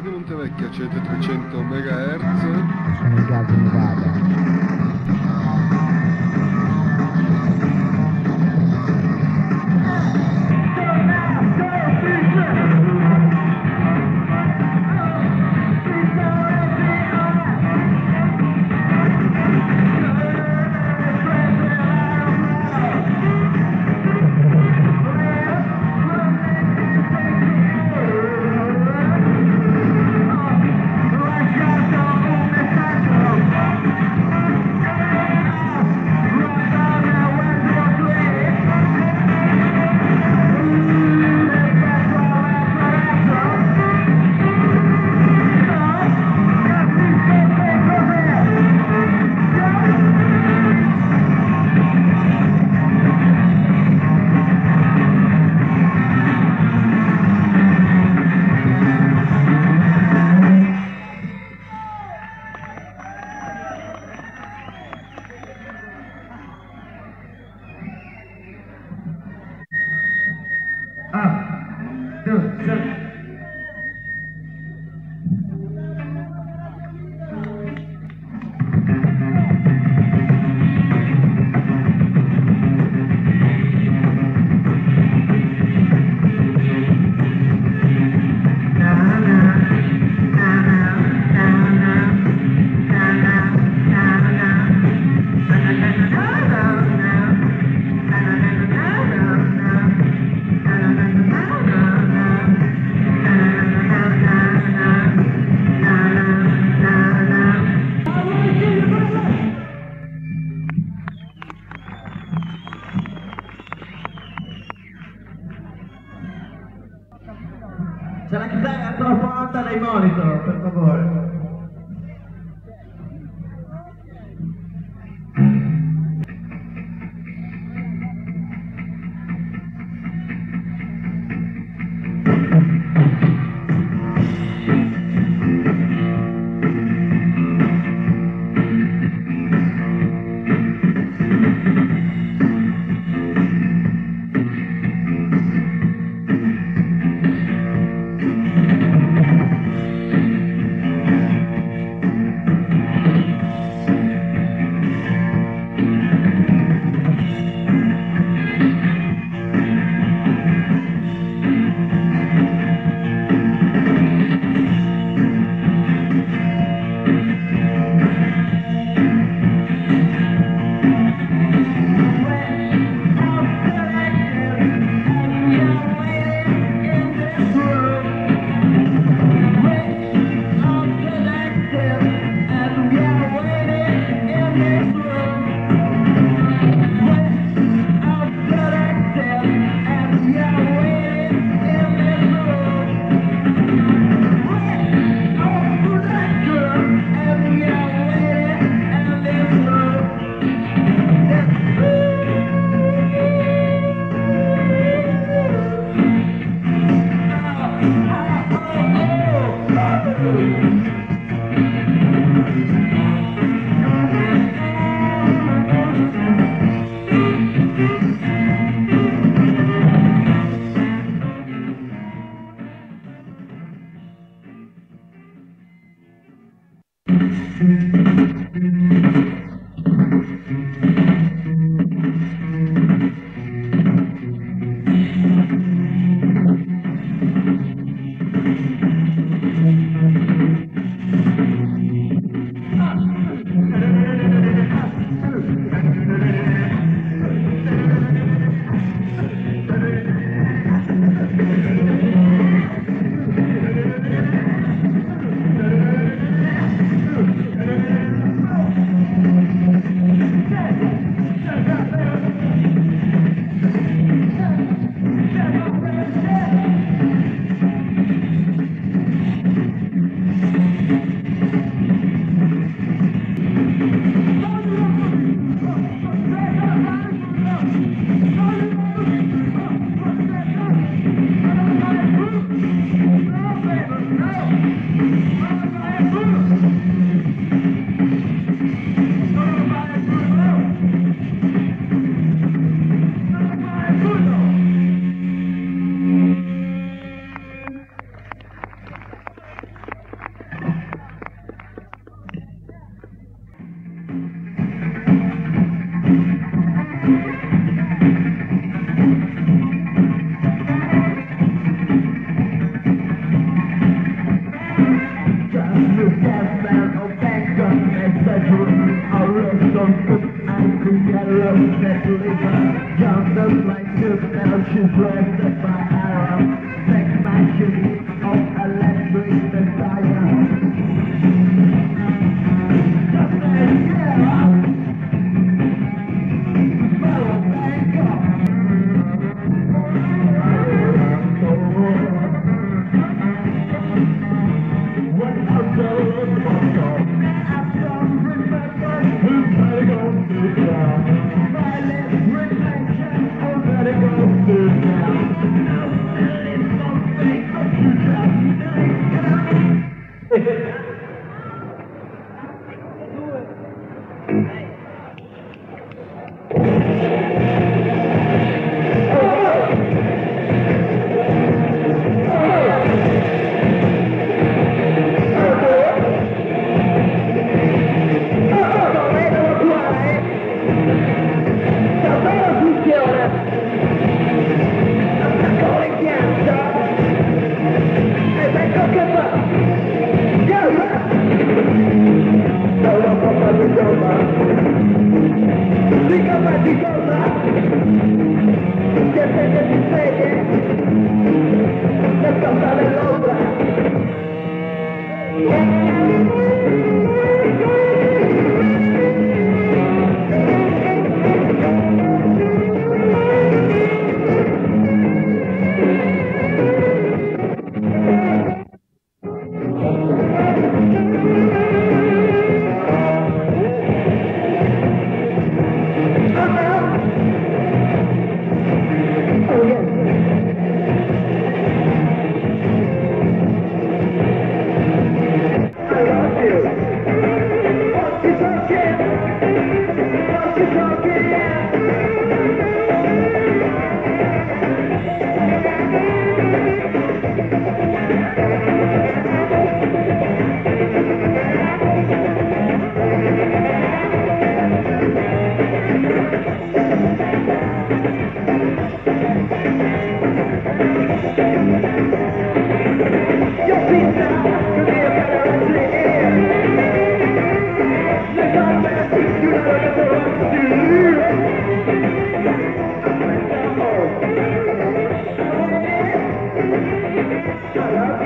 Radio Montevecchia 100 300 MHz. Sono in Gabbio Nevada. Troppo around. Oh, I love some good and could get a love that liver. The light, just now she's the fire. Just as a I love